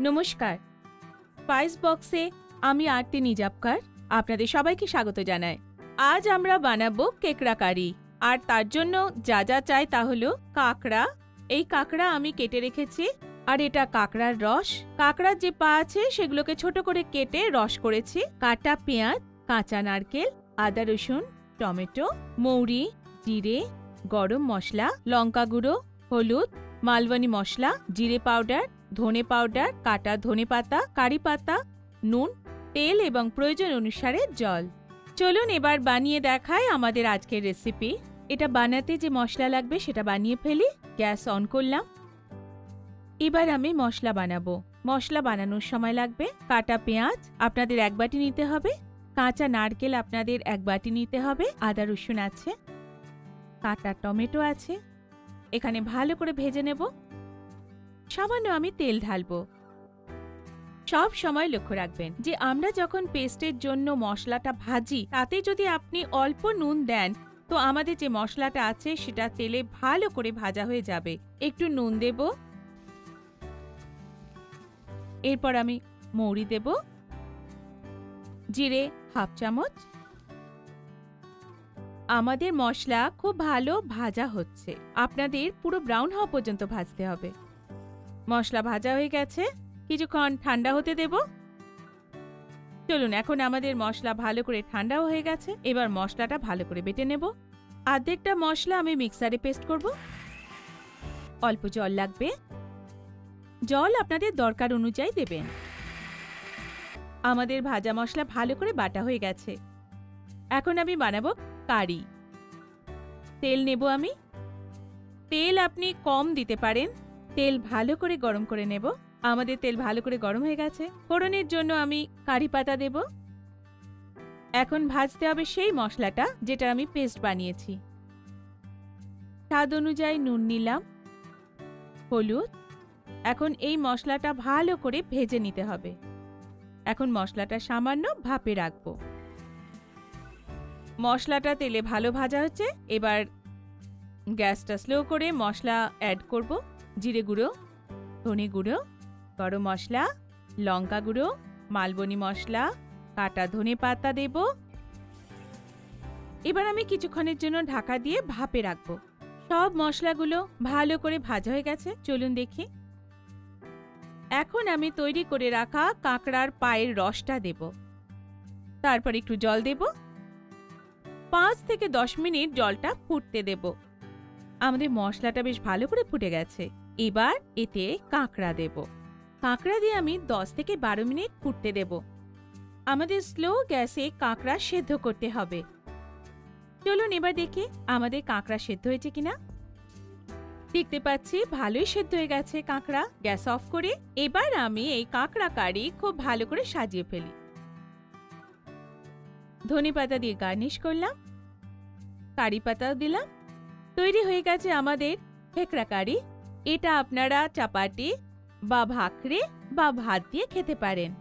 নমস্কার। স্পাইস বক্সে আমি আরতি নিজাবকার, আপনাদের সবাইকে স্বাগত জানাই। আজ আমরা বানাবো কেকড়া কারি। আর তার জন্য যা যা চাই তা হলো কাঁকড়া। এই কাঁকড়া আমি কেটে রেখেছি। আর এটা কাঁকড়ার রস। কাঁকড়ার যে পা আছে, সেগুলোকে ছোট করে কেটে রস করেছি। কাটা পেঁয়াজ, কাঁচা নারকেল, আদা রসুন, টমেটো, মৌরি, জিরে, গরম মশলা, লঙ্কা গুঁড়ো, হলুদ মালওয়ানি মশলা, জিরে পাউডার ধনে পাউডার কাটা ধনে পাতা, কারি পাতা, নুন, তেল এবং প্রয়োজন অনুসারে জল। চলুন এবার বানিয়ে দেখায় আমাদের আজকের রেসিপি এটা বানাতে যে মশলা লাগবে সেটা বানিয়ে ফেলি। গ্যাস অন করলাম। এবার আমি মশলা বানাবো। মশলা বানানোর সময় লাগবে কাটা পেঁয়াজ, আপনাদের এক বাটি নিতে হবে। কাঁচা নারকেল, আপনাদের এক বাটি নিতে হবে। আদা, রসুন আছে। কাটা টমেটো আছে। এখানে ভালো করে ভেজে নেব। সামান্য আমি তেল ঢালবো। সব সময় লক্ষ্য রাখবেন যে আমরা যখন পেস্টের জন্য মশলাটা ভাজি, তাতে যদি আপনি অল্প নুন দেন, তো আমাদের যে মশলাটা আছে সেটা তেলে ভালো করে ভাজা হয়ে যাবে। একটু নুন দেব। এরপর আমি মৌরি দেব। জিরে হাফ চামচ। আমাদের মশলা খুব ভালো ভাজা হচ্ছে। আপনাদের পুরো ব্রাউন হওয়া পর্যন্ত ভাজতে হবে। মশলা ভাজা হয়ে গেছে। কিছুক্ষণ ঠান্ডা হতে দেব। চলুন, এখন আমাদের মশলা ভালো করে ঠান্ডাও হয়ে গেছে। এবার মশলাটা ভালো করে বেটে নেব। অর্ধেকটা মশলা আমি মিক্সারে পেস্ট করব। অল্প জল লাগবে। জল আপনাদের দরকার অনুযায়ী দেবেন। আমাদের ভাজা মশলা ভালো করে বাটা হয়ে গেছে। এখন আমি বানাবো কারি। তেল নেব আমি। তেল আপনি কম দিতে পারেন। তেল ভালো করে গরম করে নেব। আমাদের তেল ভালো করে গরম হয়ে গেছে। ফোড়নের জন্য আমি কারি পাতা দেব। এখন ভাজতে হবে সেই মশলাটা যেটা আমি পেস্ট বানিয়েছি। স্বাদ অনুযায়ী নুন নিলাম। হলুদ। এখন এই মশলাটা ভালো করে ভেজে নিতে হবে। এখন মশলাটা সামান্য ভাপে রাখব। মশলাটা তেলে ভালো ভাজা হচ্ছে। এবার গ্যাসটা স্লো করে মশলা অ্যাড করব। জিরে গুঁড়ো, ধনে গুঁড়ো, গরম মশলা, লঙ্কা গুঁড়ো, মালবনি মশলা, কাটা ধনে পাতা দেব। এবার আমি কিছুক্ষণের জন্য ঢাকা দিয়ে ভাপে রাখব। সব মশলাগুলো ভালো করে ভাজা হয়ে গেছে, চলুন দেখি। এখন আমি তৈরি করে রাখা কাঁকড়ার পায়ের রসটা দেব। তারপর একটু জল দেব। পাঁচ থেকে দশ মিনিট জলটা ফুটতে দেব। আমাদের মশলাটা বেশ ভালো করে ফুটে গেছে। এবার এতে কাঁকড়া দেব। কাঁকড়া দিয়ে আমি দশ থেকে বারো মিনিট ফুটতে দেব। আমাদের স্লো গ্যাসে কাঁকড়া সেদ্ধ করতে হবে। চলুন এবার দেখি আমাদের কাঁকড়া সেদ্ধ হয়েছে কিনা। দেখতে পাচ্ছি ভালোই সেদ্ধ হয়ে গেছে কাঁকড়া। গ্যাস অফ করে এবার আমি এই কাঁকড়া কারি খুব ভালো করে সাজিয়ে ফেলি। ধনে পাতা দিয়ে গার্নিশ করলাম। কারি পাতাও দিলাম। তৈরি হয়ে গেছে আমাদের খেকড়া কারি। এটা আপনারা চাপাটি বা ভাকরে বা ভাত দিয়ে খেতে পারেন